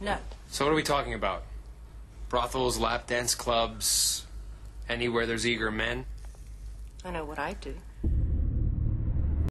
No. So what are we talking about? Brothels, lap dance clubs, anywhere there's eager men? I know what I do.